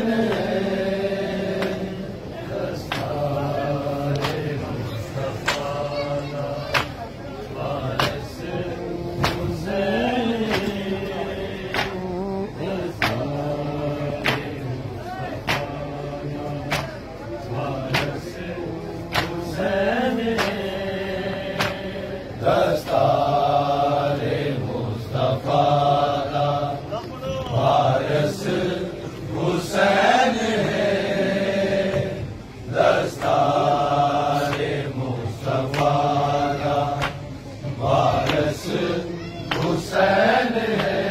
Amen. حسین ہے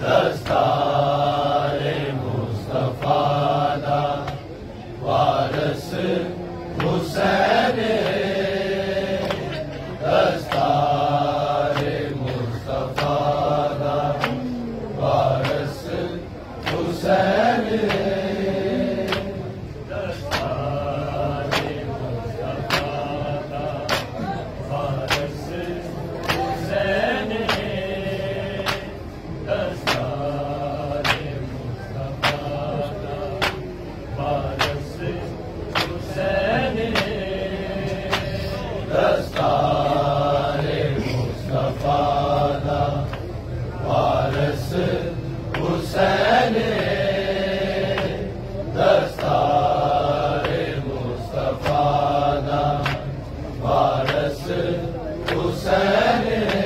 دستار مصطفیٰ دا وارث Você. حسین دستار مصطفیٰ نام وارث حسین